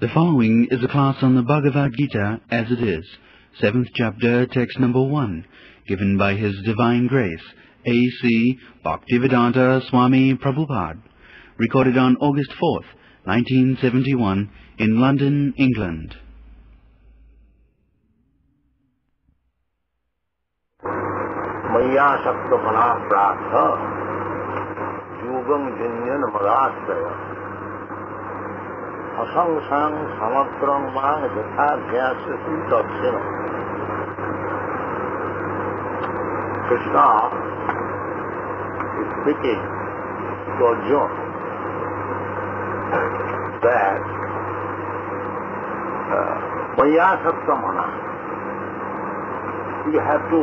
The following is a class on the Bhagavad Gita as it is, seventh chapter, text number one, given by His Divine Grace, A.C. Bhaktivedanta Swami Prabhupada, recorded on August 4th, 1971, in London, England. मय्यासक्त मना प्रार्थ युगम जुंजन मदाश्रय অসংসাং সমগ্রং বা যথাভ্যাসী তৎসেব Krishna is speaking to Arjun that Vayasatamana, uh, you have to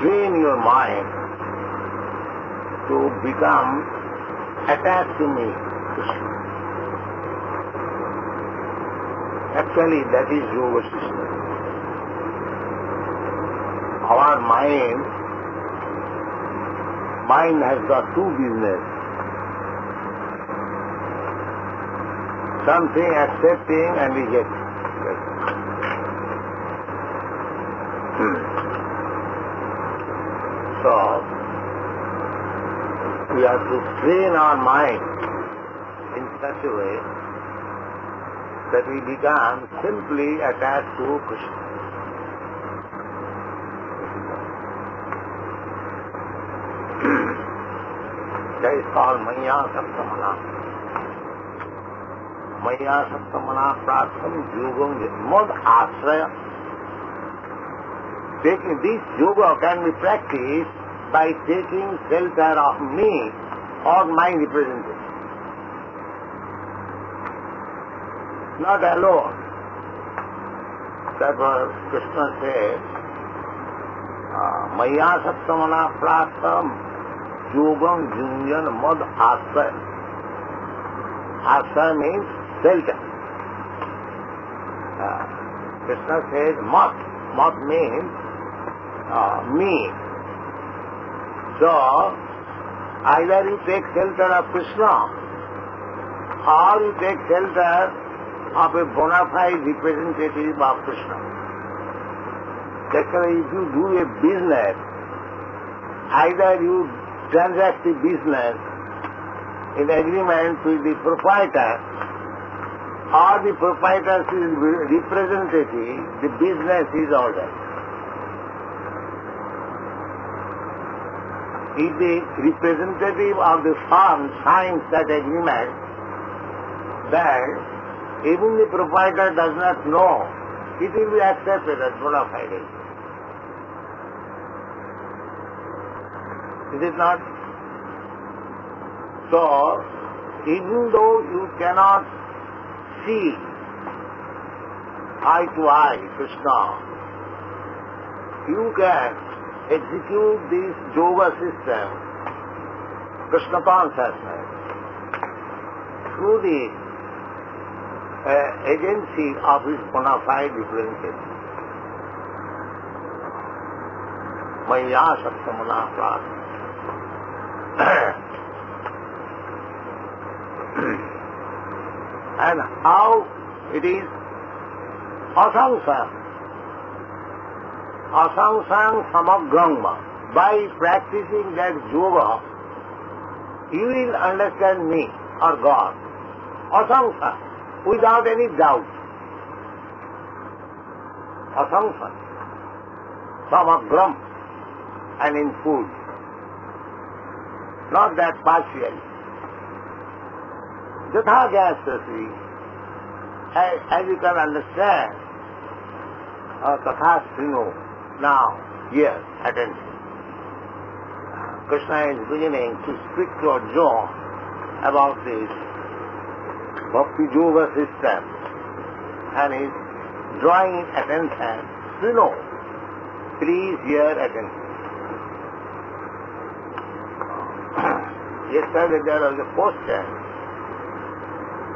train your mind to become attached to me, Actually, that is yoga system. Our mind, mind has got two business. Something accepting and rejecting. So, we have to train our mind in such a way that we become simply attached to Krishna. that is called Maya Saptamana. Maya Saptamana Pratham Yogam Mod Asraya. Taking this yoga can be practiced by taking shelter of me or my representative. Not alone. Therefore, Krishna says, Maya Sattamana Prasam Yogam Junjan Mad Asaya. Asaya means shelter. Uh, Krishna says Mat. Mat means uh, me. So, either you take shelter of Krishna or you take shelter of a bona fide representative of Krishna. Actually, if you do a business, either you transact the business in agreement with the proprietor or the proprietor's representative, the business is ordered. If the representative of the firm signs that agreement, then even the proprietor does not know, it will be accepted as bona fide. Is it not? So, even though you cannot see eye to eye Krishna, you can execute this yoga system, Krishna consciousness, through the uh, agency of his bona fide representative. Maya Sattamana Prasad. and how it is asangsang. Asangsang samagrangma. By practicing that yoga, you will understand me or God. Asangsang, without any doubt. Asangsang, samagram, and in food. Not that partially. Jatha Gyasasi, as, you can understand, uh, Katha Srinu, now, here, attention. Krishna is beginning to speak to Arjuna about this Bhakti Yoga system and is drawing attention. Srinu, please hear attention. Yesterday there was a question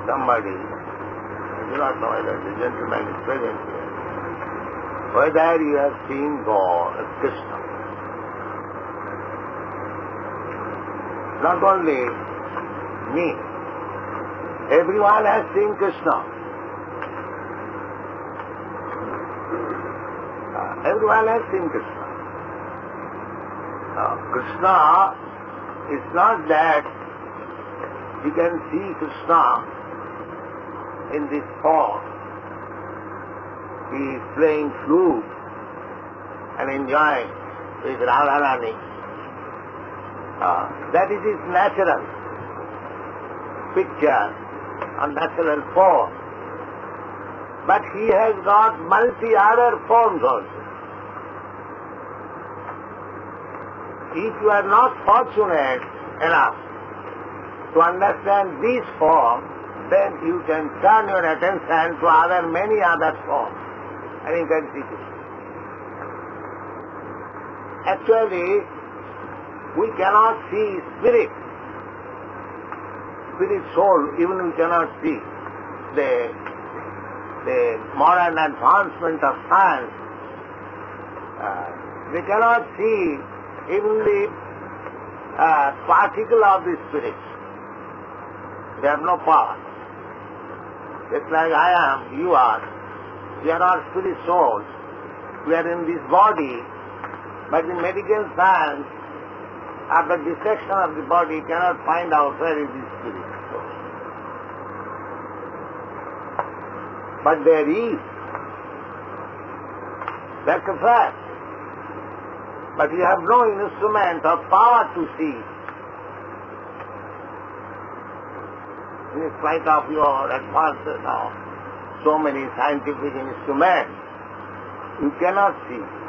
somebody, I do not know whether the gentleman is present here, whether you have seen God, Krishna. Not only me, Everyone has seen Krishna. Uh, everyone has seen Krishna. Uh, Krishna is not that you can see Krishna in this form. He is playing flute and enjoying with Radharani. Uh, that is his natural picture or natural form. But he has got multi other forms also. If you are not fortunate enough to understand this form, then you can turn your attention to other many other forms and it. Actually, we cannot see spirit, spirit soul, even we cannot see the, the modern advancement of science. Uh, they cannot see even the uh, particle of the spirit. They have no power. Just like I am, you are. We are all spirit souls. We are in this body, but in medical science, after dissection of the body, cannot find out where is the spirit soul. But there is. That's a fact. But you have no instrument or power to see. In spite of your advances of so many scientific instruments, you cannot see.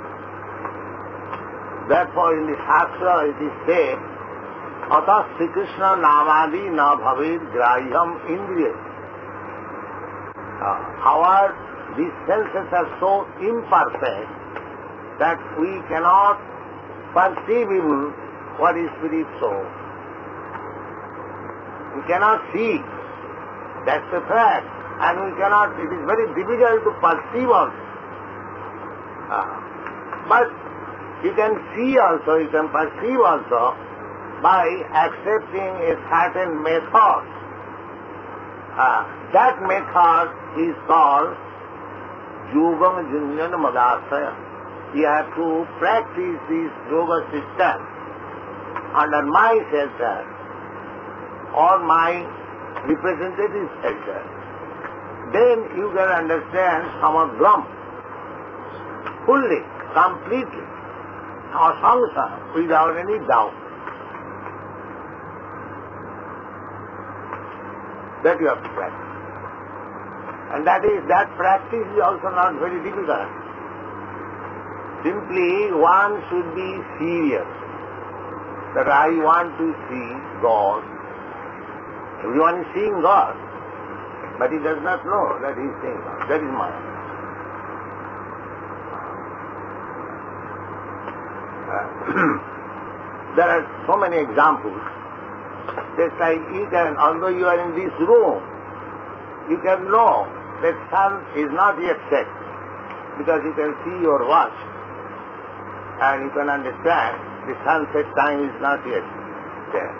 Therefore in the Shastra it is said, Ata Sri Krishna Namadi na bhavid grahyam indriya. Uh, our, these senses are so imperfect that we cannot perceive even what is spirit soul. We cannot see. That's the fact. And we cannot, it is very difficult to perceive also. Uh, but you can see also, you can perceive also by accepting a certain method. Uh, that method is called Yogam Junjan Madasaya. You have to practice this yoga system under my shelter or my representative shelter. Then you can understand Samagram fully, completely, samsara without any doubt. That you have to practice. And that is, that practice is also not very difficult. Simply one should be serious that I want to see God. Everyone is seeing God, but he does not know that he is seeing God. That is Maya. there are so many examples. Like you can, although you are in this room, you can know that sun is not yet set because you can see your watch and you can understand the sunset time is not yet there.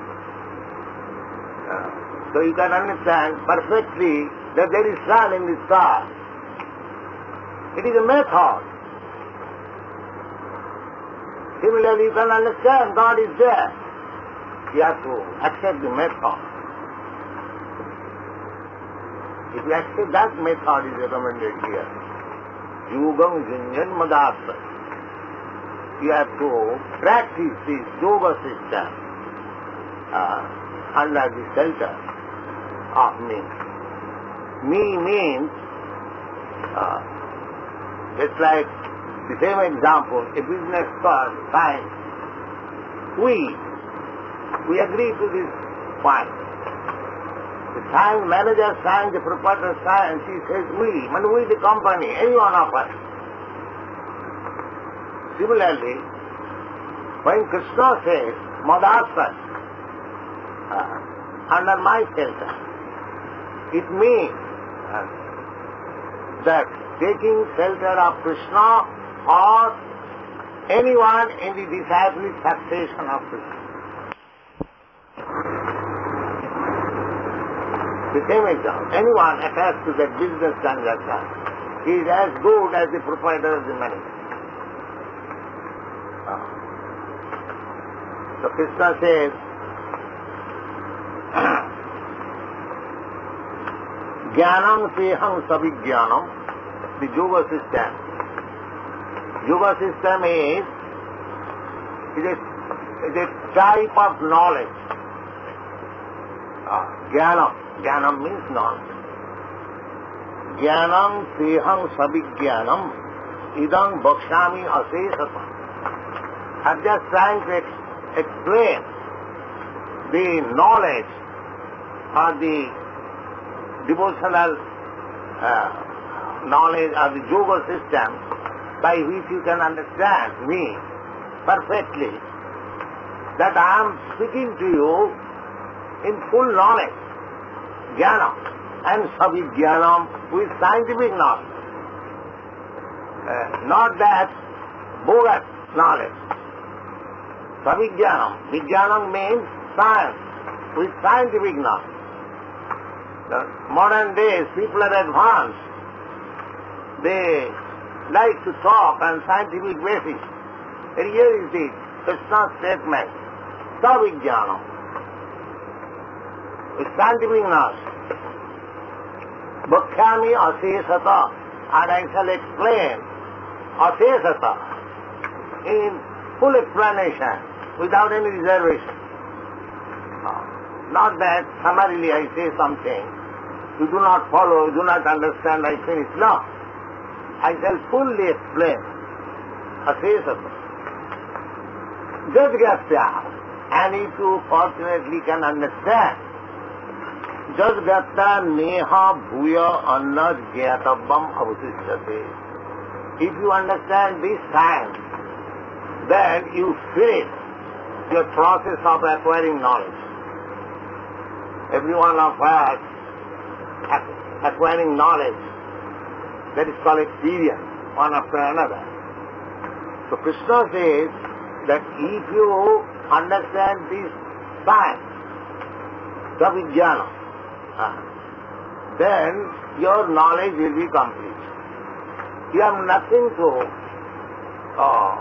Uh, so you can understand perfectly that there is sun in the sky. It is a method. Similarly, you can understand God is there. You have to accept the method. If you accept that method is recommended here. Yogam Junjan Madasa. You have to practice this yoga system uh, under the shelter of me. Me means, uh, it's like the same example, a business card signs. We, we agree to this point. The sign manager signs, the proprietor signs, he says we, and we the company, any one of us. Similarly, when Krishna says, Madhasa, uh, under my shelter, it means uh, that taking shelter of Krishna for anyone in the disciplic succession of Krishna. The same example, anyone attached to that business transaction, he is as good as the provider of the money. Ah. So Krishna says, ज्ञानम से हम सभी ज्ञानम the yoga system Yoga system is, is, a, is a type of knowledge. Uh, Jnanam, means knowledge. Jnanam Seham Savijnanam, Idam Bhakshami Asesata. I'm just trying to ex- explain the knowledge or the devotional uh, knowledge or the yoga system by which you can understand me perfectly that I am speaking to you in full knowledge, jnana, and savijnanam with scientific knowledge. Uh, not that bogus knowledge. Savijnanam. Vijnanam means science, with scientific knowledge. The modern days, people are advanced. They like to talk on scientific basis. And here is the Krishna statement, Savijnanam. With scientific knowledge. Bhakhyami asesata. And I shall explain asesata in full explanation without any reservation. Ah, not that summarily I say something, you do not follow, you do not understand, I finish. No. I shall fully explain. Asesata. Jadgatya. And if you fortunately can understand, Just Jadgatya neha bhuya anna jyatavam avasishyate. If you understand this science, then you finish your process of acquiring knowledge. Every one of us acquiring knowledge, that is called experience, one after another. So Krishna says that if you understand this science, Savijnana, then your knowledge will be complete. You have nothing to uh,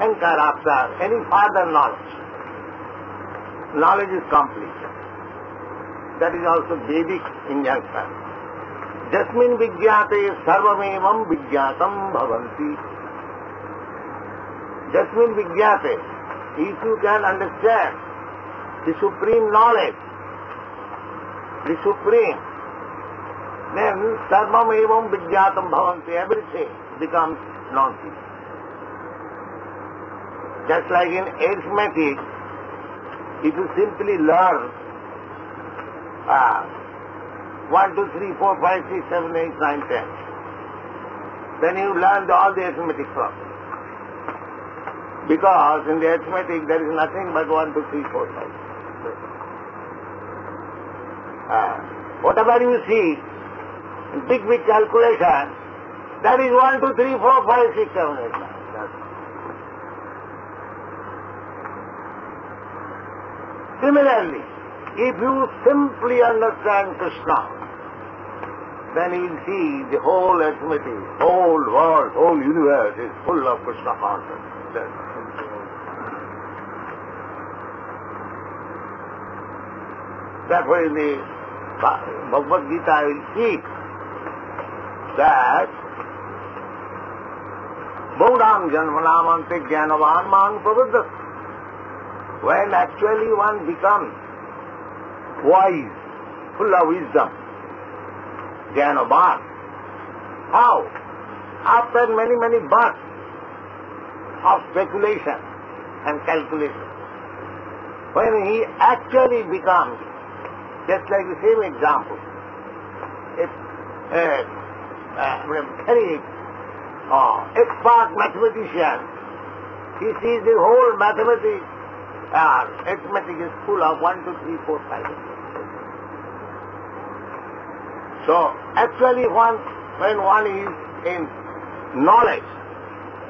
hanker after any further knowledge. Knowledge is complete. That is also Vedic injunction. Jasmin vigyate sarvamevam vigyatam bhavanti. Jasmin vigyate. If you can understand the supreme knowledge, the supreme, then sarvam evam vigyatam bhavanti. Everything becomes known to you. Just like in arithmetic, if you simply learn uh, 1, 2, 3, 4, 5, 6, 7, 8, 9, 10, then you learn all the arithmetic process. Because in the arithmetic there is nothing but 1, 2, 3, 4, 5. Uh, whatever you see, big, big calculation, that is 1, 2, 3, 4, 5, 6, 7, 8, 9. That's Similarly, if you simply understand Krishna, then you will see the whole arithmetic, whole world, whole universe is full of Krishna consciousness. Therefore in the Bhagavad Gita I will see that Bodham Janmanamante Jnanavan Man when actually one becomes wise, full of wisdom, Jnanavan. How? After many, many births of speculation and calculation. When he actually becomes, just like the same example, a, a, a very uh, expert mathematician, he sees the whole mathematics uh, arithmetic is full of 1, 2, 3, 4, 5. So, actually one, when one is in knowledge,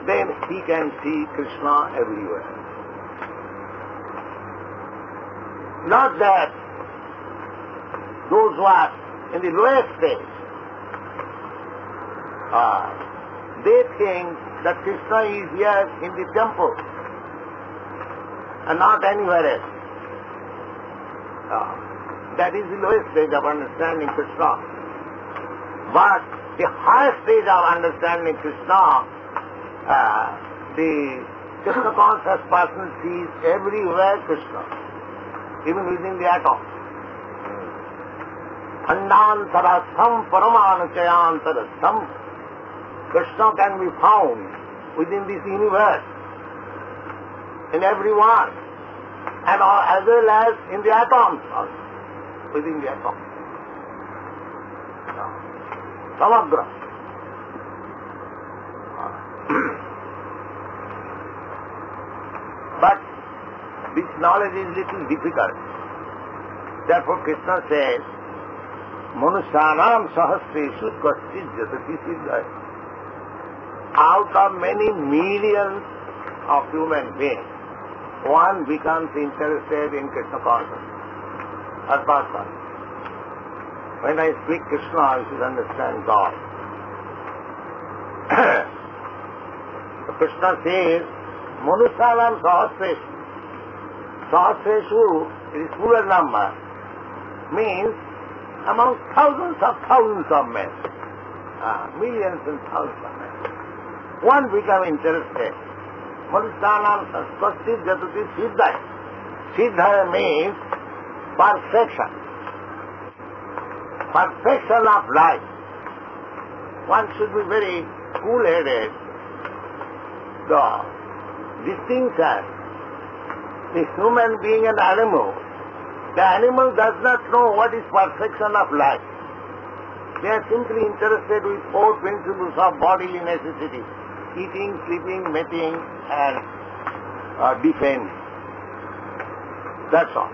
then he can see Krishna everywhere. Not that those who are in the lowest stage, uh, they think that Krishna is here in the temple and not anywhere else. Uh, that is the lowest stage of understanding Krishna. But the highest stage of understanding Krishna, uh, the Krishna conscious person sees everywhere Krishna, even within the atom. Andantaratham paramanuchayantaratham. Krishna can be found within this universe, in everyone, and as well as in the atoms also, within the atom. Samagra. but this knowledge is little difficult. Therefore Krishna says, Manusyanam sahasreshu kaschit jatati. Out of many millions of human beings, one becomes interested in Krishna consciousness. Advaita. When I speak Krishna, you should understand God. so Krishna says, Manusyanam sahasreshu. Sahasreshu is plural number, means among thousands of thousands of men, ah, millions and thousands of men. One become interested. Manusyanam saskasti jatuti siddhaya. Siddhaya means perfection. Perfection of life. One should be very cool-headed. The distinction, the human being and animal, the animal does not know what is perfection of life. They are simply interested with four principles of bodily necessity, eating, sleeping, mating, and uh, defending. That's all.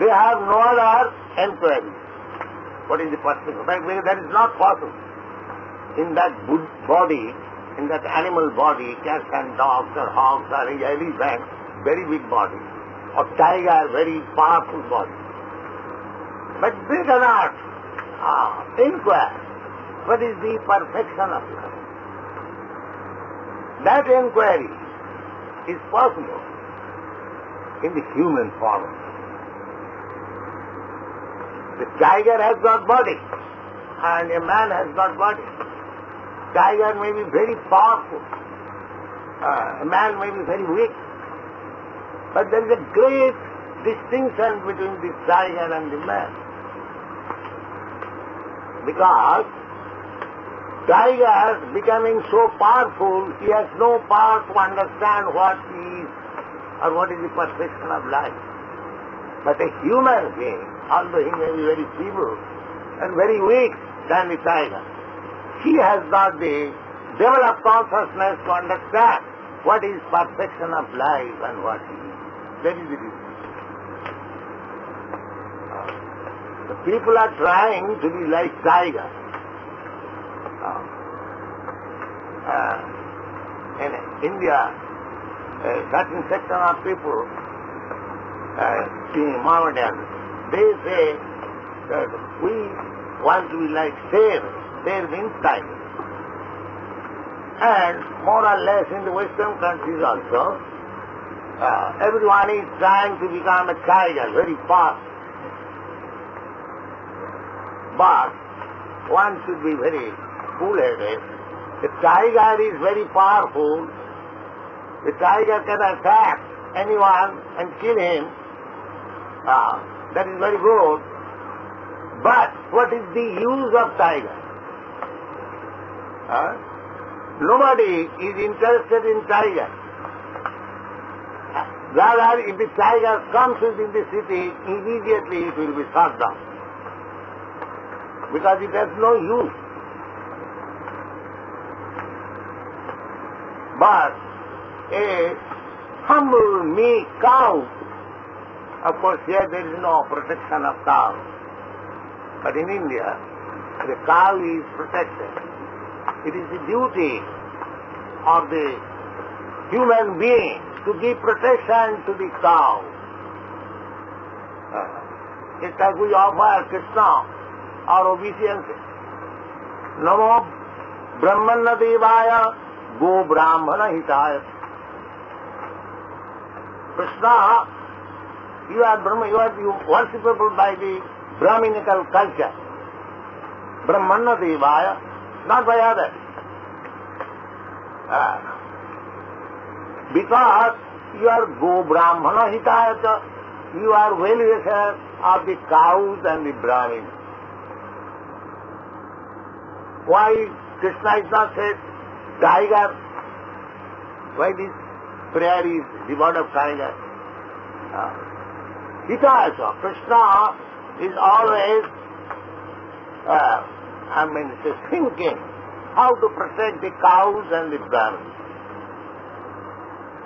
They have no other enquiry. What is the perfection? That is not possible. In that body, in that animal body, cats and dogs or hogs or elephants, very big body or tiger, very powerful body. But they cannot ah, inquire what is the perfection of life. That inquiry is possible in the human form. The tiger has got body and a man has got body. Tiger may be very powerful, uh, a man may be very weak. But there is a great distinction between the tiger and the man. Because tiger becoming so powerful, he has no power to understand what he is or what is the perfection of life. But a human being, although he may be very feeble and very weak than the tiger, he has got the developed consciousness to understand what is perfection of life and what is. That is the reason. The people are trying to be like tiger. Uh, uh, in India, a certain section of people, uh, the Mohammedans, they say that we want to be like sher. Sher means tiger. And more or less in the Western countries also, uh, everyone is trying to become a tiger very fast. But one should be very cool-headed. The tiger is very powerful. The tiger can attack anyone and kill him. Uh, that is very good. But what is the use of tiger? Uh, nobody is interested in tiger. Rather, if the tiger comes within the city, immediately it will be shot down. Because it has no use. But a humble, meek cow, of course here there is no protection of cow. But in India, the cow is protected. It is the duty of the human being to give protection to the cow. Uh, it's like we offer Krishna our obeisance. Namo Brahmana Devaya गो ब्राह्मण हिताय। Krishna you are Brahman you are you worshipable by the brahminical culture ब्रह्मण देवाय not by other because you are गो ब्राह्मण हिताय you are well वेलवेयर of the cows and the brahmana why Krishna is not set tiger? Why this prayer is devoid of tiger? Uh, Hitayasa, Krishna is always, uh, I mean, thinking how to protect the cows and the Brahmins.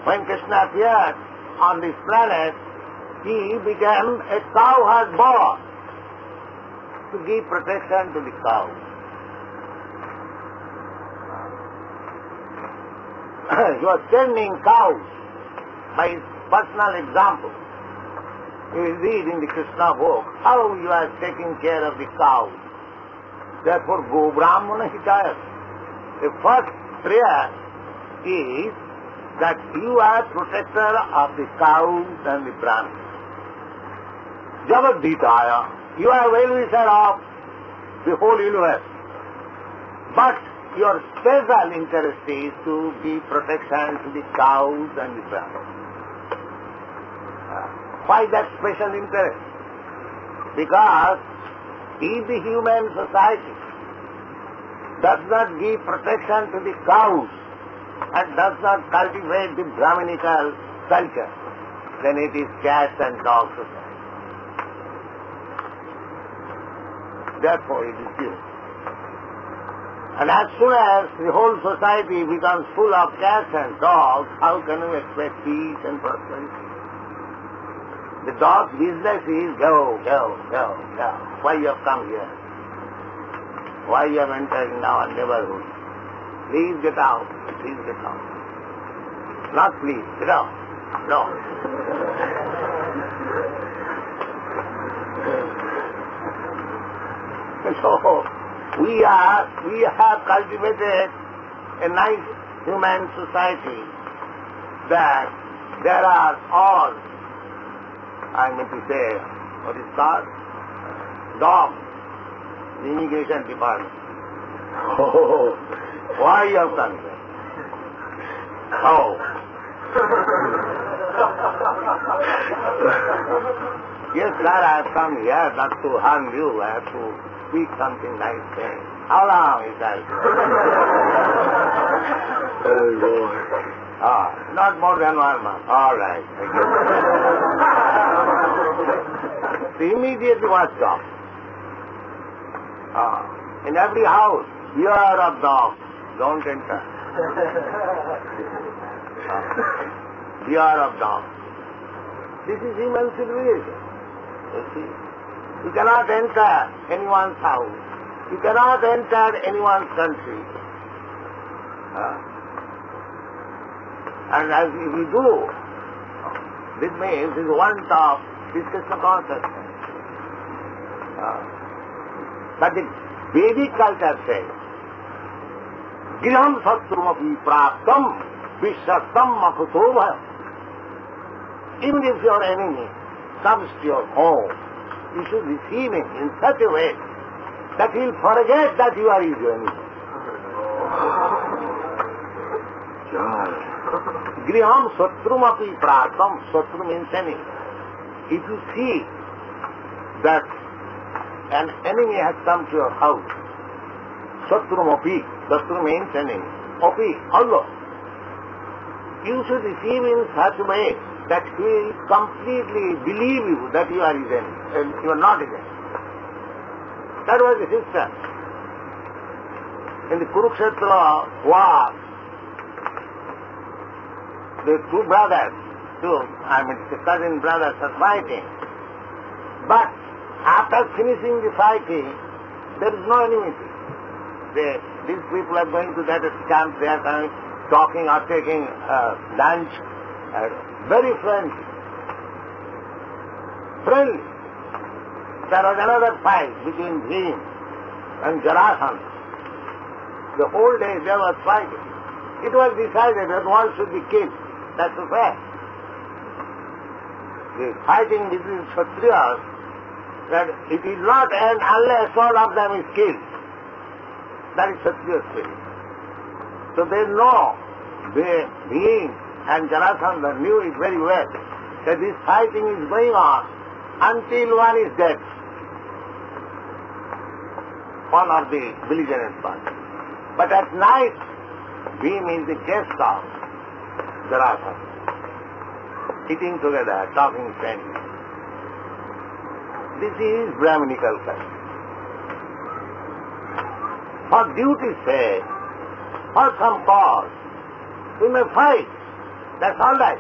When Krishna appeared on this planet, he became a cowherd boy to give protection to the cows. he are tending cows by his personal example. You will read in the Krishna book how you are taking care of the cows. Therefore, Go Brahmana Hitaya. The first prayer is that you are protector of the cows and the Brahmins. Jagadhitaya, you are well-wisher of the whole universe. But your special interest is to give protection to the cows and the Brahmins. Why that special interest? Because if the human society does not give protection to the cows and does not cultivate the Brahminical culture, then it is cats and dog society. Therefore it is due. And as soon as the whole society becomes full of cats and dogs, how can you expect peace and prosperity? The dog's business is go, go, go, go. Why you have come here? Why you have entered in our neighborhood? Please get out. Please get out. Not please, get out. No. so we are we have cultivated a nice human society that there are all I mean to say what is called DOM, the immigration department. Oh, why you have come here? Oh. yes, sir, I have come here not to harm you. I have to speak something nice thing. How long is that? Oh, Lord. Ah, not more than one month. All right. You. immediately was stop. Ah, in every house, you are of dog. Don't enter. Ah, are of dog. This is human civilization. You see. You cannot enter anyone's house. You cannot enter anyone's country. And as if you do, this means is one top this Krishna consciousness. But the Vedic culture says, Griham satrumapi praptam vishastam aputobha. Even if your enemy comes to your home, you should receive him in such a way that he'll forget that you are his enemy. Griham satrumapi pratam, satru means enemy. If you see that an enemy has come to your house, satrumapi, satru means enemy, api, Allah, you should receive in such a way that he completely believe you that you are his enemy, and you are not his enemy. That was the system. In the Kurukshetra war, the two brothers, two, I mean the cousin brothers are fighting. But after finishing the fighting, there is no enmity. They, these people are going to that camp, they are talking or taking uh, lunch, uh, very friendly. Friendly. There was another fight between him and Jarasandha. The whole day there was fighting. It was decided that one should be killed. That's the fact. the fighting between Kshatriyas, that it is not end unless one of them is killed. That is Kshatriya spirit. So they know, they, Bhim and Jarasandha knew it very well, that this fighting is going on until one is dead. One of the belligerent party. But at night, Bhim is the guest of Jarasandha sitting together, talking friendly. This is Brahminical culture. For duty's sake, for some cause, we may fight. That's all right.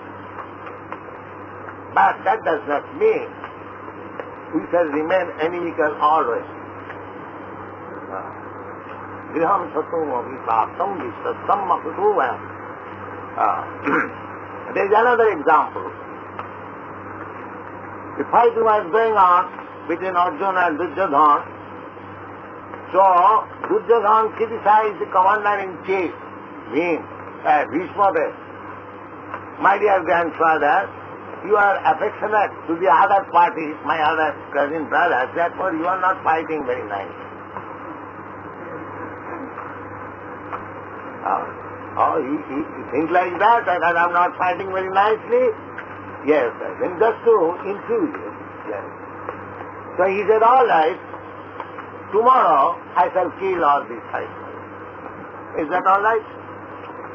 But that does not mean we shall remain inimical always. Griham satum avipatam visatam akutuvam. There is another example. The fight was going on between Arjuna and Duryodhana. So, Duryodhana criticized the commander-in-chief, Bhim, uh, Bhishma My dear grandfather, you are affectionate to the other party, my other cousin brothers, therefore you are not fighting very nice. Uh, oh, he, he, he thinks like that, that I'm not fighting very nicely? Yes, then just to infuse it. Yes. So he said, all right, tomorrow I shall kill all these five. Is that all right?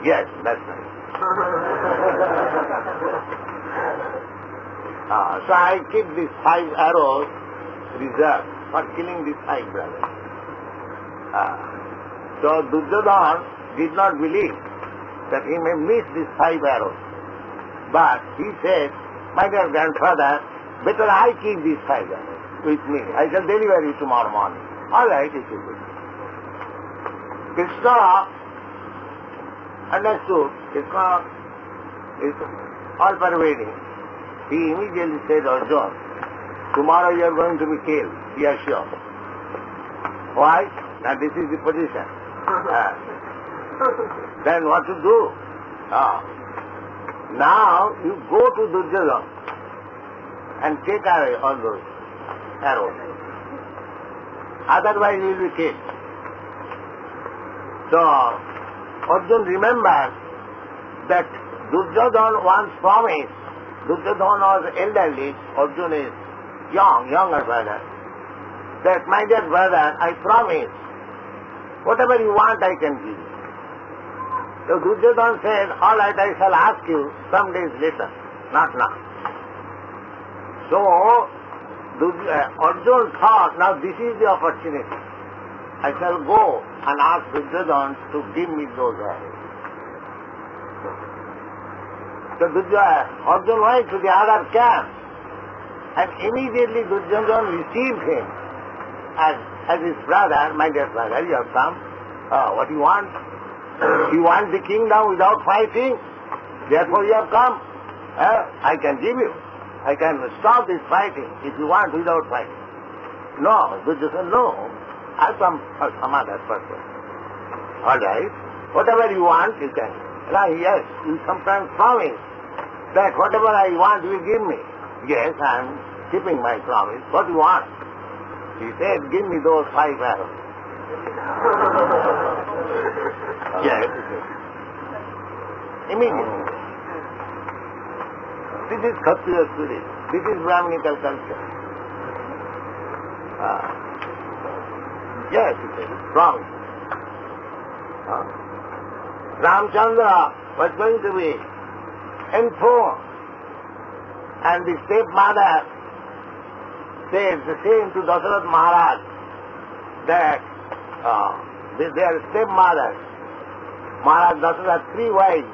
Yes, that's right. Ah, so I keep these five arrows reserved for killing these five brothers. Ah, so Duryodhana did not believe that he may miss these five arrows. But he said, my dear grandfather, better I keep these five arrows with me. I shall deliver you tomorrow morning. All right, it is good. Krishna understood. Krishna is all pervading. He immediately said, Arjuna, tomorrow you are going to be killed. Be assured. Why? Now this is the position. Ah. then what to do? Ah. Now you go to Duryodhana and take away all those arrows. Otherwise you will be killed. So Arjuna remembers that Duryodhana once promised, Duryodhana was elderly, Arjuna is young, younger brother, that my dear brother, I promise, whatever you want I can give you. So Duryodhana said, all right, I shall ask you some days later, not now. So uh, Arjuna thought, now this is the opportunity. I shall go and ask Duryodhana to give me those. So Duryodhana, Arjuna went to the other camp and immediately Duryodhana received him as, as his brother, my dear brother, you have come. Uh, what you want? you want the kingdom without fighting? Therefore you have come. Uh, I can give you. I can stop this fighting if you want without fighting. No, Duryodhana, no. I'll come for some other purpose. All right. Whatever you want, you can. Now, yes, you sometimes promise that whatever I want, you will give me. Yes, I am keeping my promise. What do you want? He said, give me those five arrows. yes. Immediately. This is Kshatriya spirit. This is Brahminical culture. Ah. Yes, it is. Promise. Ah. Ramchandra was going to be enthroned. And the stepmother said the same to Dasarath Maharaj that uh, are stepmothers. Maharaj Dasarath three wives.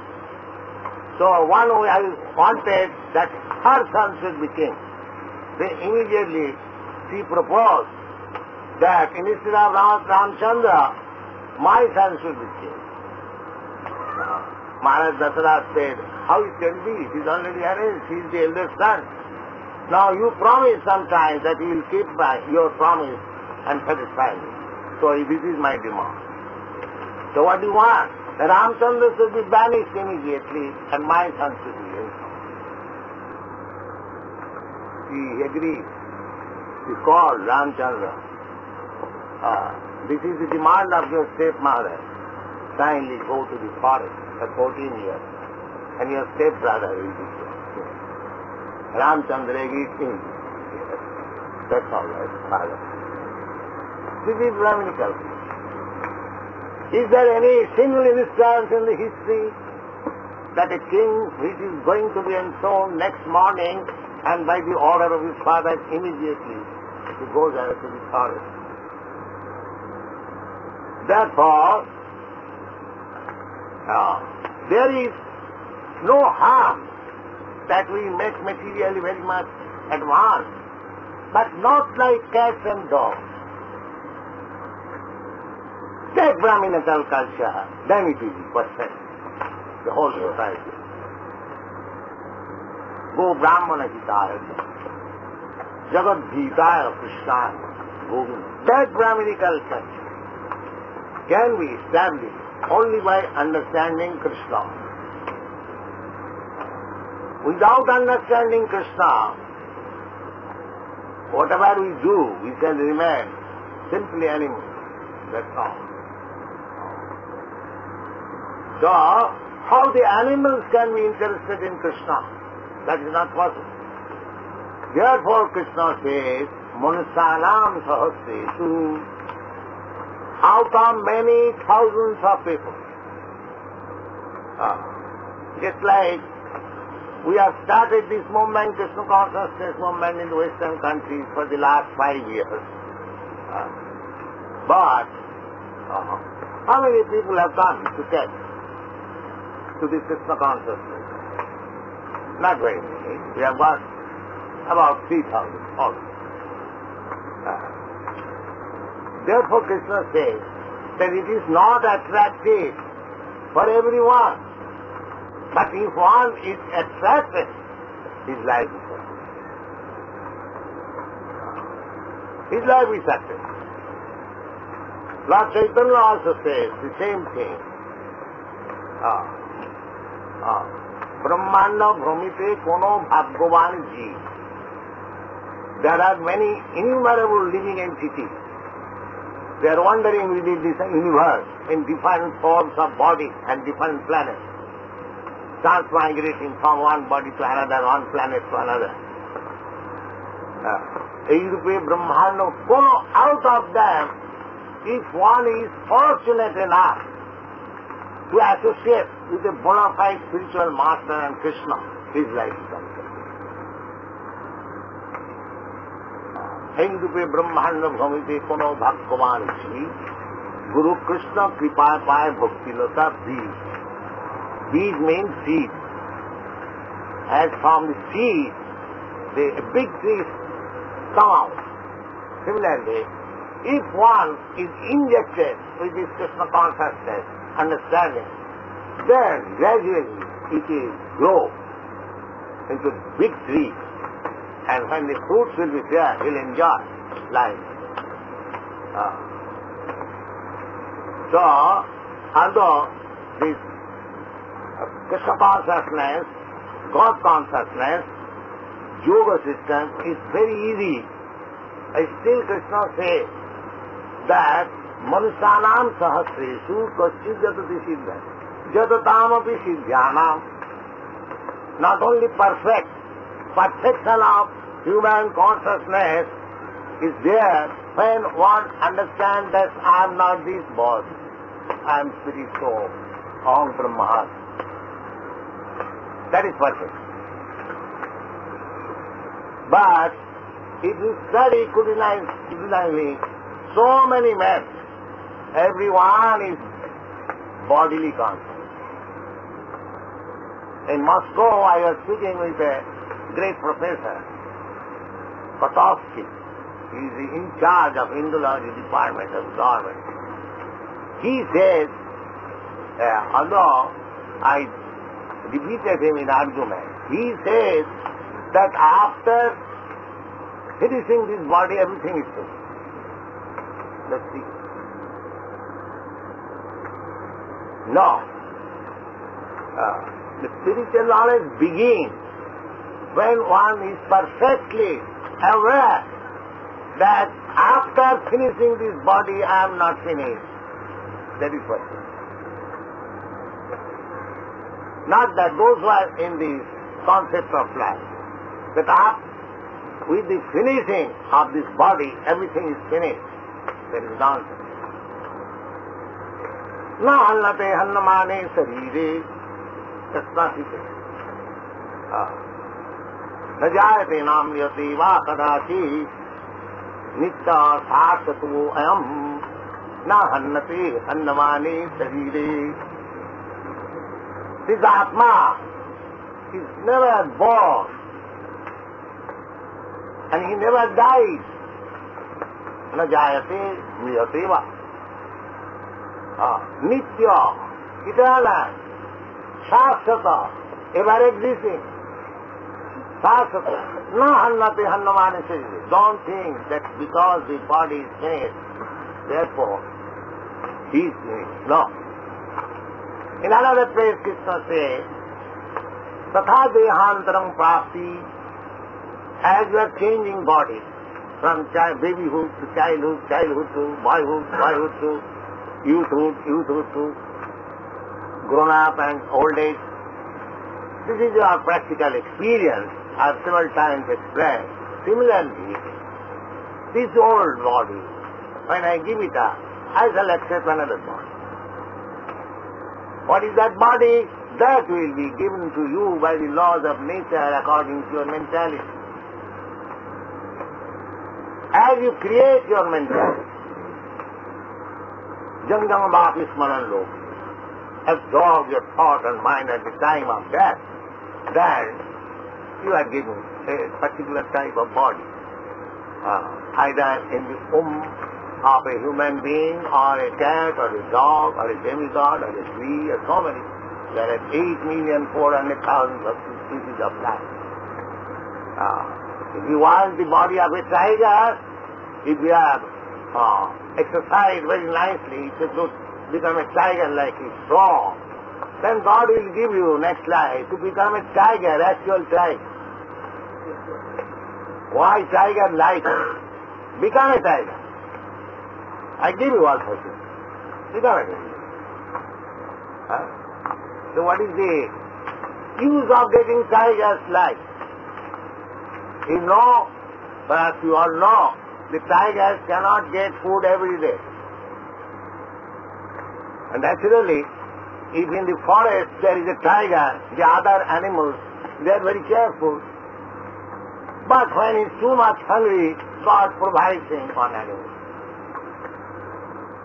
So one wife wanted that her son should be king. They immediately she proposed that instead of Ram, Ramchandra, my son should be king. Maharaj Dasarath said, how it can be? It is already arranged. He is the eldest son. Now you promise sometimes that you will keep by your promise and satisfy me. So this is my demand. So what do you want? Ramchandra should be banished immediately and my son should be he agreed. He called Ramchandra. Uh, this is the demand of your stepmother. Kindly go to the forest for 14 years, and your stepbrother will be here. Ramchandra is immediately. Yes. That's all right, father. This is Brahminical. Is there any single instance in the history that a king which is going to be enthroned next morning and by the order of his father immediately he goes out to the forest? Therefore, there is no harm that we make materially very much advanced, but not like cats and dogs. Take Brahminical culture, then it is perfect, the whole society. Go Brahmana Hitaya, Jagat Gitaya Krishna, Govind. That Brahminical culture can be established only by understanding Krishna. Without understanding Krishna, whatever we do, we shall remain simply animals. That's all. So, how the animals can be interested in Krishna? That is not possible. Therefore, Krishna says, Manusanam sahasresu, out of many thousands of people. Ah, just like we have started this movement, Krishna consciousness movement in the Western countries for the last five years. Ah, but uh, how many people have come to take to this Krishna consciousness? Not very many. We have got about 3,000 also. Ah. Therefore Krishna says that it is not attractive for everyone. But if one is attracted, his life is success. His life is success. Lord Chaitanya also says the same thing. Ah, ah. ব্রহ্মাণ্ড ভ্রমিতে কোন ভাগ্যবান জীব There are many innumerable living entities. They are wandering within this universe in different forms of body and different planets, transmigrating from one body to another, one planet to another. এই রূপে ব্রহ্মাণ্ড কোন out of them, if one is fortunate enough to associate with a bona fide spiritual master and Krishna, his life is complete. এই রূপে ব্রহ্মাণ্ড ভূমিতে কোন ভাগ্যবান জীব গুরু কৃষ্ণ কৃপায় পায় ভক্তিলতা বীজ বীজ means seed. As from the seed, the big trees come out. Similarly, if one is injected with this Krishna consciousness, understanding, then gradually it will grow into big tree. And when the fruits will be there, he'll enjoy life. Ah. So, although this uh, Krishna consciousness, God consciousness, yoga system is very easy. Still Krishna says that sahasresu kaschit jatati siddha jatatam api siddhyanam not only perfect, perfection of human consciousness is there when one understands that I am not this body, I am spirit soul, Om Brahma. That is perfect. But if you study continually, so many men, everyone is bodily conscious. In Moscow, I was speaking with a great professor, Kotovsky. He is in charge of Indology department of government. He says, uh, although I defeated him in argument, he says that after finishing this body, everything is finished. Let's see. No. Uh, the spiritual knowledge begins when one is perfectly aware that after finishing this body I am not finished. That is what. Not that those who are in the concept of life, that after, with the finishing of this body, everything is finished. That is nonsense. न हल्लते हन्नमाने शरीरे तस्मासिते जायते नाम यति वा कदाची नित्य सात अयम। न हन्नते, हन्नवाने शरीर। इस atma is never born and he never dies न जायते मियते वा नित्य इतना शाश्वत ever existing Shasata. No hannate hannamane Don't think that because the body is finished, therefore he is finished. No. In another place Krishna says, Tatha dehantaram prapti, as you are changing bodies, from child, babyhood to childhood, childhood to boyhood, boyhood to youthhood, youthhood to grown up and old age. This is our practical experience. Have several times explained. Similarly, this old body, when I give it up, I shall accept another body. What is that body? That will be given to you by the laws of nature according to your mentality. As you create your mentality, Jangang Bhapi Smaran Lok. Absorb your thought and mind at the time of death. Then you are given a particular type of body. Uh, either in the womb of a human being or a cat or a dog or a demigod or a tree or so many. There are eight million four hundred thousand of species of life. Uh, if you want the body of a tiger, if you have uh, exercise very nicely to become a tiger like he's strong, then God will give you next life to become a tiger, actual tiger. Why tiger like? Become a tiger. I give you all for Become a tiger. Huh? So what is the use of getting tiger's life? You know, perhaps you all know, the tigers cannot get food every day. And naturally, if in the forest there is a tiger, the other animals, they are very careful. But when he's too much hungry, God provides him for animals.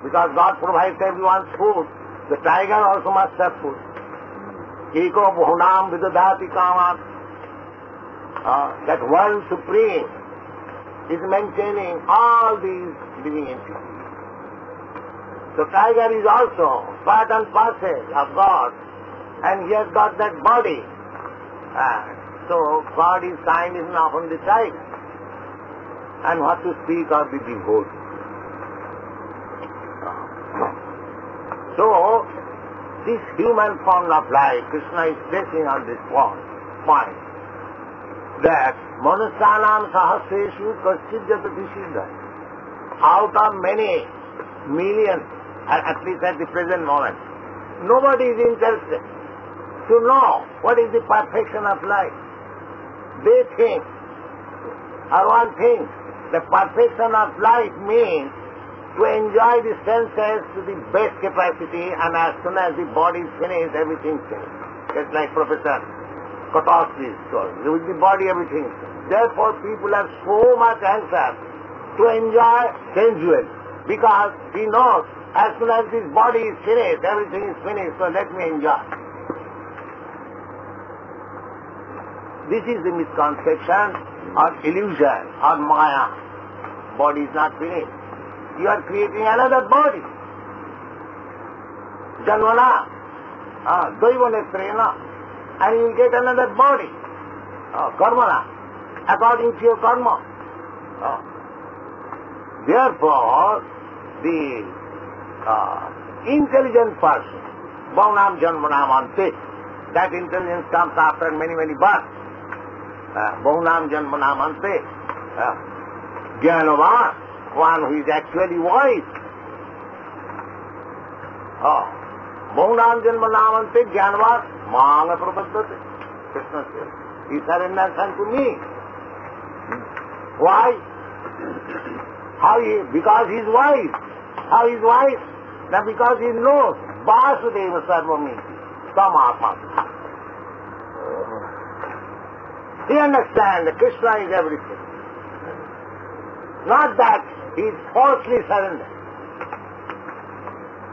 Because God provides everyone's food, the tiger also must have food. Eko bhunam vidadati kamat. Uh, that one supreme is maintaining all these living entities. So tiger is also part and parcel of God and he has got that body. And so God is kind enough on the tiger. And what to speak of the devotee. So, this human form of life, Krishna is stressing on this point, point that Manusanam sahasreshu kaschidjatati siddha. Out of many millions, at least at the present moment, nobody is interested to know what is the perfection of life. They think, or one thinks, the perfection of life means to enjoy the senses to the best capacity and as soon as the body is finished, everything is finished. Just like Professor Kotovsky told. With the body, everything. Therefore, people are so much anxious to enjoy sensual because he knows as soon as this body is finished, everything is finished, so let me enjoy. This is the misconception or illusion or maya. Body is not finished. You are creating another body. Janvana, uh, Daiva and you will get another body. Uh, karmana, according to your karma. Uh, therefore, the था intelligent person बहुनाम जन्म नाम अंते that intelligence comes after many many birth बहुनाम जन्म नाम आंते ज्ञानवान one who is actually wise बहुनाम जन्म नाम अंते ज्ञानवान मांग प्रबद्ध थे Krishna says me why how because he is wise how is wise Now because he knows Vasudeva Sarvamiti, Samatma. He understands that Krishna is everything. Not that he is falsely surrendered.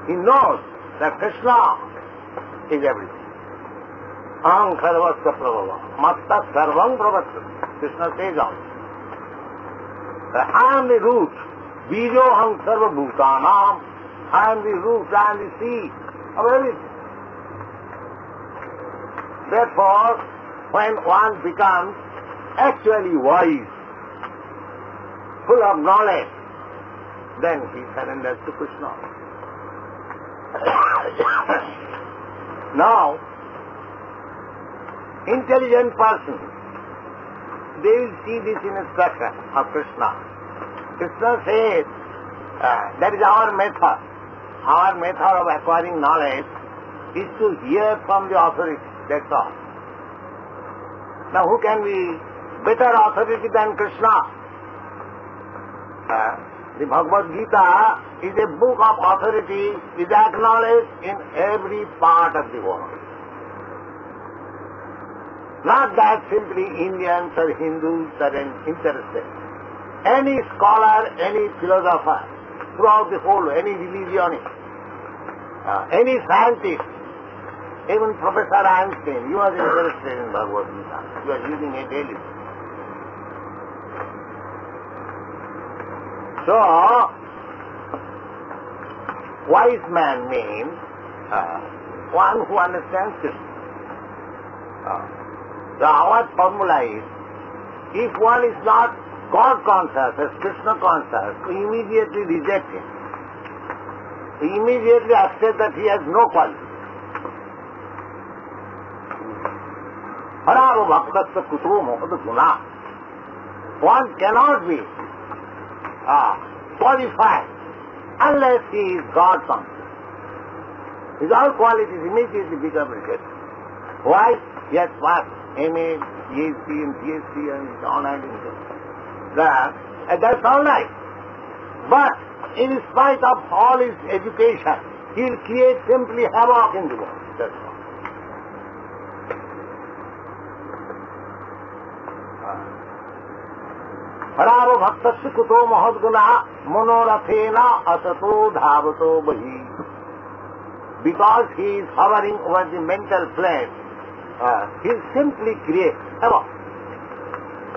He knows that Krishna is everything. Aham sarvasya prabhava. Matta sarvam pravasya. Krishna says on. I am the root. Bijoham sarva bhutanam. Am the I am the seed of everything. Therefore, when one becomes actually wise, full of knowledge, then he surrenders to Krishna. now, intelligent person, they will see this in a structure of Krishna. Krishna says, uh, that is our method. Our method of acquiring knowledge is to hear from the authority, that's all. Now who can be better authority than Krishna? Uh, the Bhagavad Gita is a book of authority is acknowledged in every part of the world. Not that simply Indians or Hindus are interested. Any scholar, any philosopher, throughout the whole, any religion, uh, any scientist, even Professor Einstein, you are interested in Bhagavad Gita. He was using it daily. So, wise man means uh, one who understands Krishna. Uh, so our formula is, if one is not God conscious, as Krishna conscious, we immediately reject him. We immediately accept that he has no quality. Hararo bhaktasya kuto mohad guna. One cannot be uh, qualified unless he is God conscious. His all qualities immediately become rejected. Why? Yes, what? MA, PhD and PhD and so on that, and that's all right. But in spite of all his education, he'll create simply havoc in the world. That's all. हरारो भक्त कुतो महदगुना मनोरथेना असतो धावतो बही because he is hovering over the mental plane, uh, he'll simply create havoc.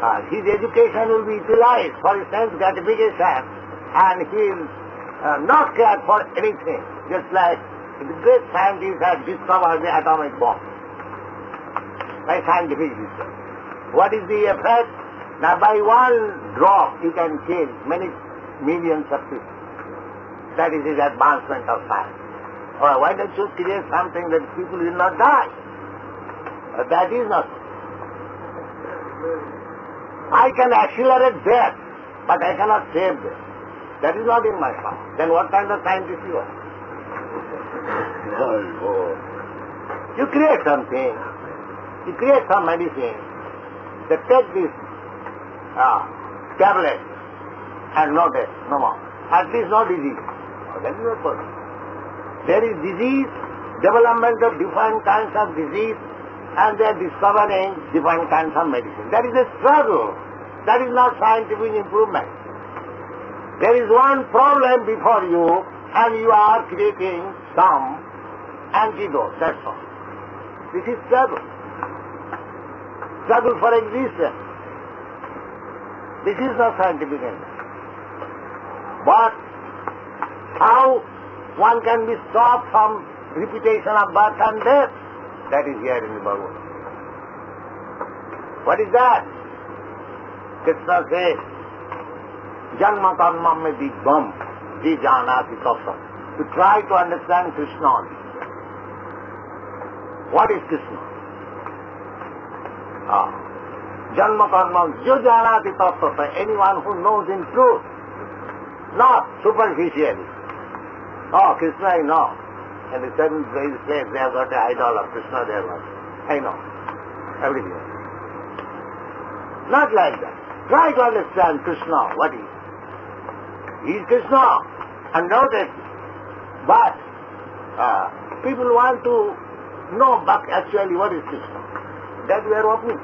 uh, his education will be utilized for his sense gratification and he will uh, not care for anything, just like the great scientists have discovered the atomic bomb by scientific research. What is the effect? Now by one drop you can kill many millions of people. That is his advancement of science. Or why don't you create something that people will not die? That is not. I can accelerate death, but I cannot save death. That is not in my power. Then what kind of scientist you are? You create something. You create some medicine. They take this uh, tablet and no death, no more. At least no disease. Oh, that is not possible. There is disease, development of different kinds of disease, and they are discovering different kinds of medicine. That is a struggle. That is not scientific improvement. There is one problem before you, and you are creating some antidote, that's all. This is struggle. Struggle for existence. This is not scientific answer. But how one can be stopped from repetition of birth and death, that is here in the Bhagavad. What is that? Krishna says, Janma karma me digbam, ji janati tapam. To try to understand Krishna. What is Krishna? Ah. Janma karma, jo janati tattva, anyone who knows in truth, not superficially. Oh, Krishna know. And the certain place they have got an idol of Krishna there was. I know. Everything. Not like that. Try to understand Krishna, what he is. He is Krishna, undoubtedly. But uh, people want to know but actually what is Krishna. That we are opening.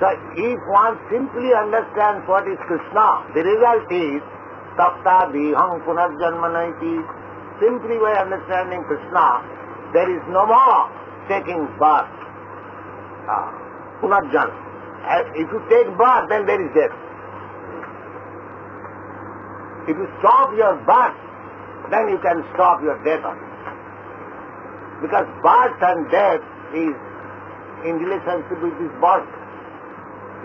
So if one simply understands what is Krishna, the result is tapta diham punarjanmanaiti. Simply by understanding Krishna, there is no more taking birth. Punarjanma. Uh, If you take birth, then there is death. If you stop your birth, then you can stop your death also. Because birth and death is in relationship with this body.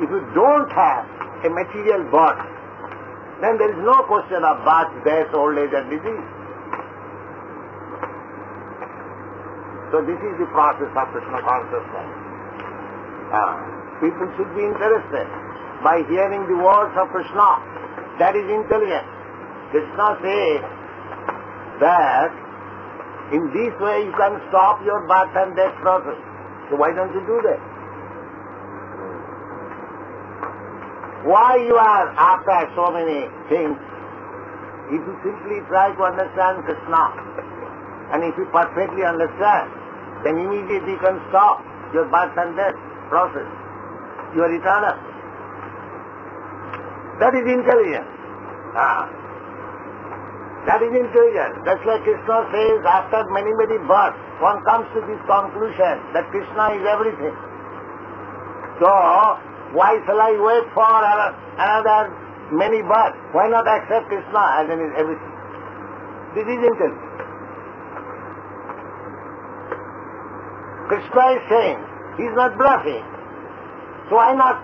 If you don't have a material body, then there is no question of birth, death, old age and disease. So this is the process of Krishna consciousness. Ah, people should be interested by hearing the words of Krishna. That is intelligence. Krishna says that in this way you can stop your birth and death process. So why don't you do that? Why you are after so many things? If you simply try to understand Krishna, and if you perfectly understand, then immediately you can stop your birth and death process. You are eternal. That is intelligence. Ah. That is intelligence. That's why Krishna says after many, many births, one comes to this conclusion that Krishna is everything. So, why shall I wait for another many births? Why not accept Krishna as everything? This is intelligence. Krishna is saying, he is not bluffing. So why not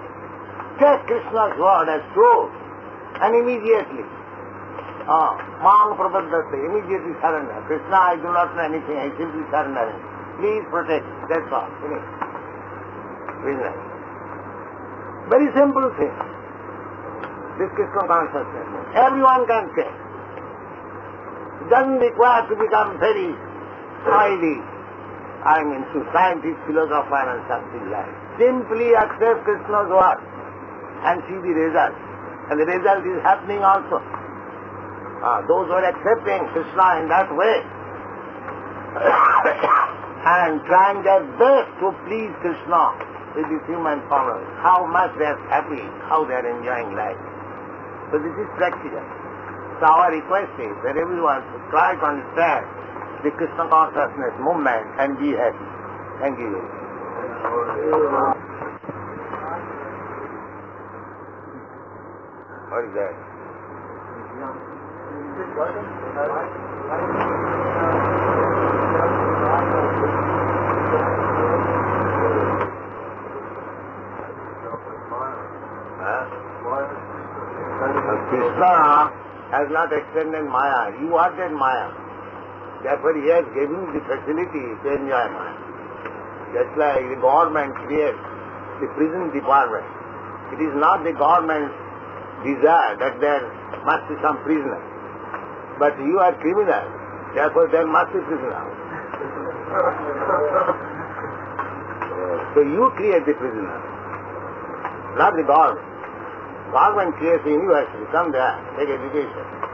take Krishna's word as truth and immediately Ah, Mang Prabhaddate, immediately surrender. Krishna, I do not know anything, I simply surrender. Please protect. That's all. Business. Very simple thing. This Krishna consciousness. Everyone can say. It doesn't require to become very highly, I mean, to scientist, philosopher and like Simply accept Krishna's word and see the result. And the result is happening also. Uh, those who are accepting Krishna in that way and trying their best to please Krishna with this human form, how much they are happy, how they are enjoying life. So this is practical. So our request is that everyone should try to understand the Krishna consciousness movement and be happy. Thank you. What is that? Krishna has not extended Maya. You wanted Maya. Therefore he has given the facility to enjoy Maya. Just like the government creates the prison department. It is not the government's desire that there must be some prisoner. But you are criminal, therefore there must be prisoner. so you create the prisoner, not the government. Government creates the university, come there, take education.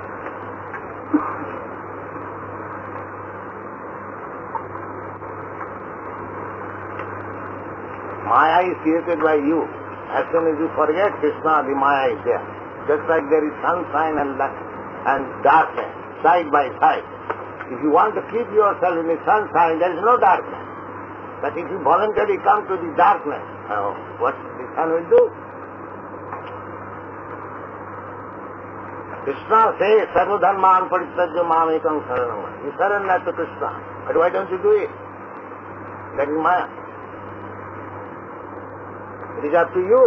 Maya is created by you. As soon as you forget Krishna, the Maya is there. Just like there is sunshine and, and darkness, side by side. If you want to keep yourself in the sunshine, there is no darkness. But if you voluntarily come to the darkness, oh, what the sun will do? Krishna says, Sarvadharman Paritajya Mamekam Saranam. You surrender to Krishna. But why don't you do it? That is Maya. It is up to you.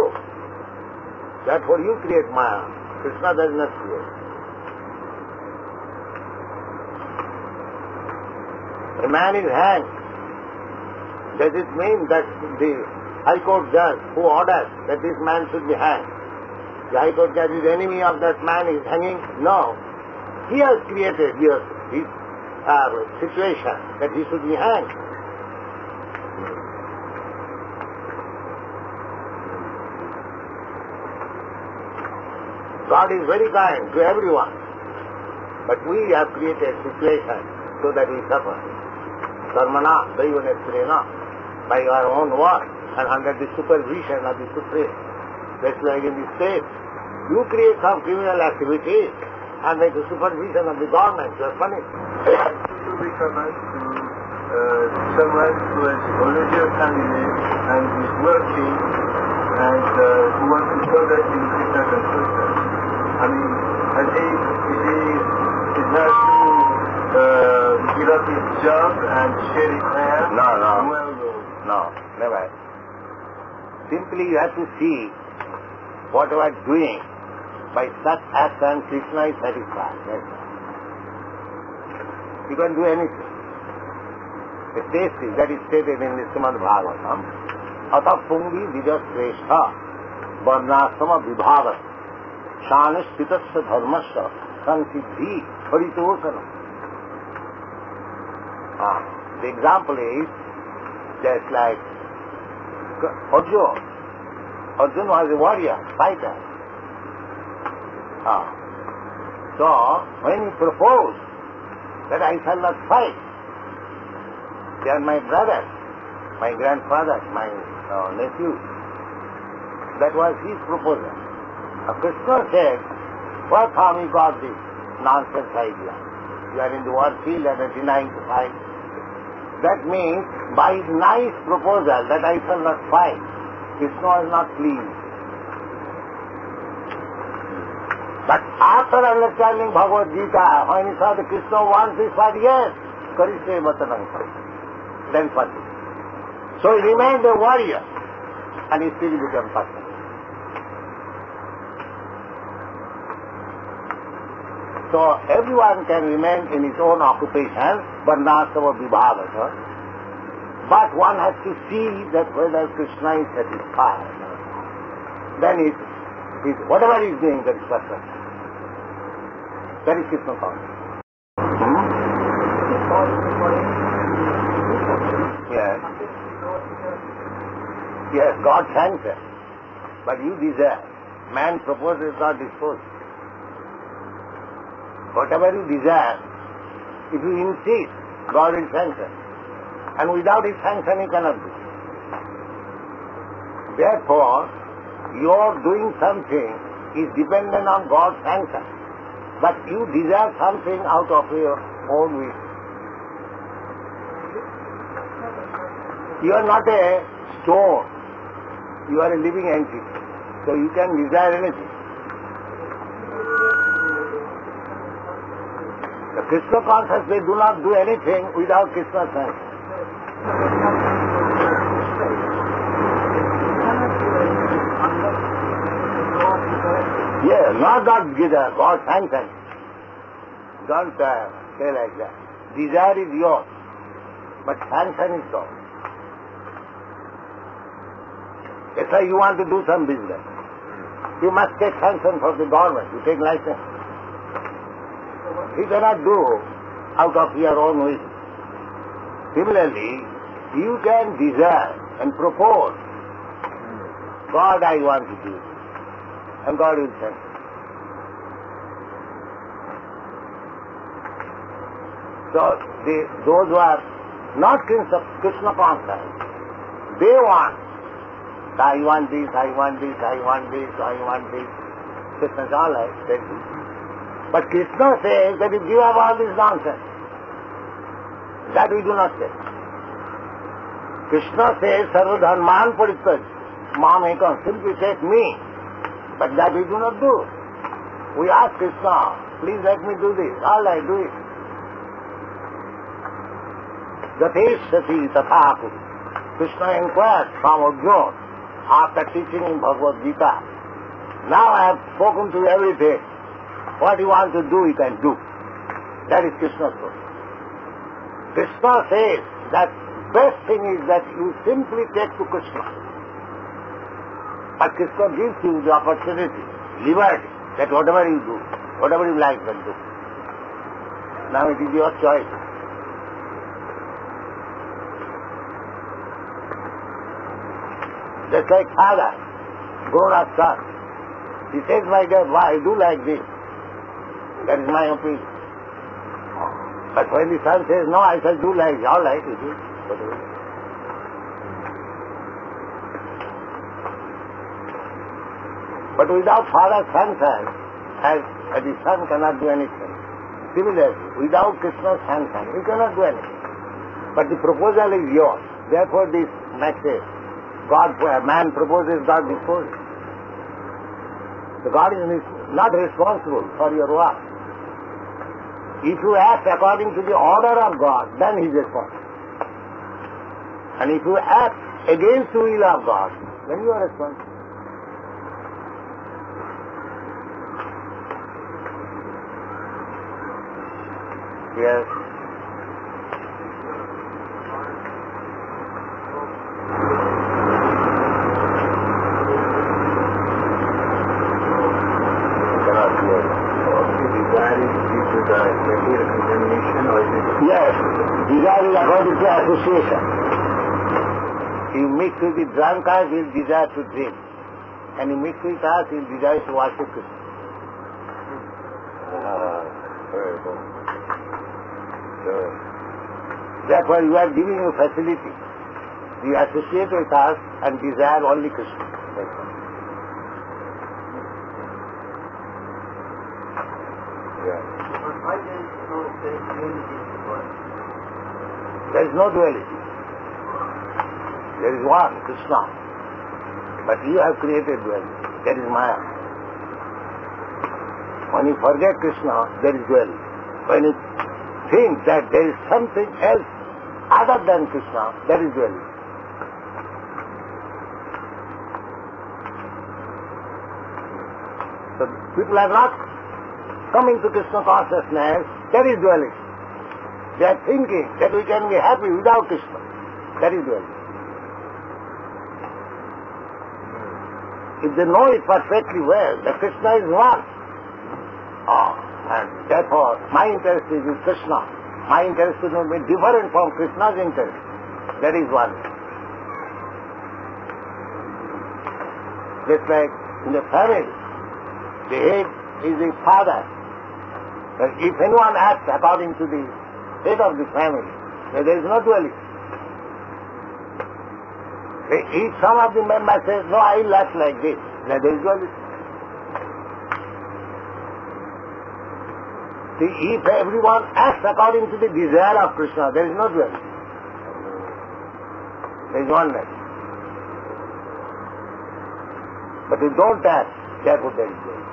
Therefore you create Maya. Krishna does not create. A man is hanged. Does it mean that the High Court judge who orders that this man should be hanged. The High Court judge is enemy of that man is hanging? No. He has created here his uh, situation that he should be hanged. God is very kind to everyone. But we have created situation so that we suffer. Karmana, Daivanesrena, by our own work and under the supervision of the Supreme. Just like in the state, you create some criminal activity and by the supervision of the government you are punished. To recommend to uh, someone who is already a candidate and is working and uh, who wants to progress in Krishna consciousness. I mean, he, he, he has to uh, give up his job and share his land. No, no. No, never. Simply you have to see what you are doing. By such action, Krishna is satisfied. That's all. You can do anything. The taste is, that is stated in the Srimad Bhagavatam. Ata pungi vijasresha varnasama vibhavat shanishpitasya dharmasya sansiddhi haritosana. Ah, the example is just like Arjuna. Arjuna was a warrior, fighter. Ah. So, when he proposed that I shall not fight, they are my brothers, my grandfather, my uh, nephew. That was his proposal. Krishna said, harm you got this nonsense idea? You are in the war field and are denying to fight. That means by his nice proposal that I shall not fight, Krishna was not pleased. But after understanding Bhagavad Gita, when he saw that Krishna wants this fight, yes, Karishe Vatananka. Then Pati. So he remained a warrior and he still became Pati. So everyone can remain in his own occupation, but not our vibhavata. But one has to see that whether Krishna is satisfied. Then it is whatever he is doing, that is perfect. That is Krishna consciousness. Yes. Yes, God thanks it. But you desire. Man proposes, God disposes. Whatever you desire, if you insist, God will sanction. And without His sanction, He cannot do. Therefore, your doing something is dependent on God's sanction. But you desire something out of your own wish. You are not a stone. You are a living entity. So you can desire anything. The Krishna consciousness, they do not do anything without Krishna's sanction. Yeah, not God Gita, God sanction. Don't uh, say like that. Desire is yours, but sanction is God. That's why you want to do some business. You must take sanction from the government. You take license. You cannot do out of your own wish. Similarly, you can desire and propose, God I want to do, and God will send. So those who are not Krishna, Krishna conscious, they want, I want this, I want this, I want this, I want this. Krishna is all do. But Krishna says that you give up all this nonsense. That we do not say. Krishna says, Sarva dharman paritaj, mam ekam, simply take me. But that we do not do. We ask Krishna, please let me do this. All right, do it. Gateshati tathaku. Krishna inquired from Arjuna after teaching in Bhagavad Gita. Now I have spoken to you everything. What you want to do, you can do. That is Krishna's word. Krishna says that best thing is that you simply take to Krishna. But Krishna gives you the opportunity, liberty, that whatever you do, whatever you like, then do. Now it is your choice. Just like father, grown up son. He says, my God, why I do like this? That is my opinion. But when the son says, no, I shall do like, all right, you. Whatever. But without father's sanction, as as the son cannot do anything. Similarly, without Krishna's sanction, we cannot do anything. But the proposal is yours. Therefore, this message, God, man proposes, God disposes. The God is not responsible for your work. If you act according to the order of God, then He is. And if you act against the will of God, then you are responsible. Yes. Cannot hear you. The desire is due to the material contamination or is it Yes, desire is according to association. You mix with the drunkard, he will desire to drink. And you mix with us, he will desire to worship Krishna. Ah, very good. Good. Therefore, you are giving you facility. You associate with us and desire only Krishna. That's all. Yeah. Why there is no unity in the world? There is no duality. There is one, Krishna. But you have created duality. That is Maya. When you forget Krishna, there is duality. When you think that there is something else other than Krishna, that is duality. So people are not coming to Krishna consciousness, there is duality. They are thinking that we can be happy without Krishna. That is duality. If they know it perfectly well, that Krishna is one. Ah, and therefore my interest is in Krishna. My interest is not be different from Krishna's interest. That is one. Just like in the family, the head is the father. But if anyone acts according to the head of the family, then there is no duality. If some of the members says, no, I will like this, then there is duality. See, if everyone acts according to the desire of Krishna, there is no duality. There is oneness. But you don't act, therefore there is duality.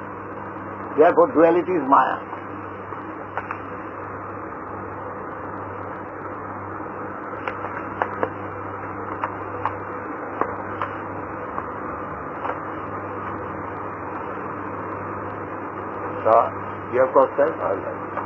Therefore duality is Maya. So, you have right.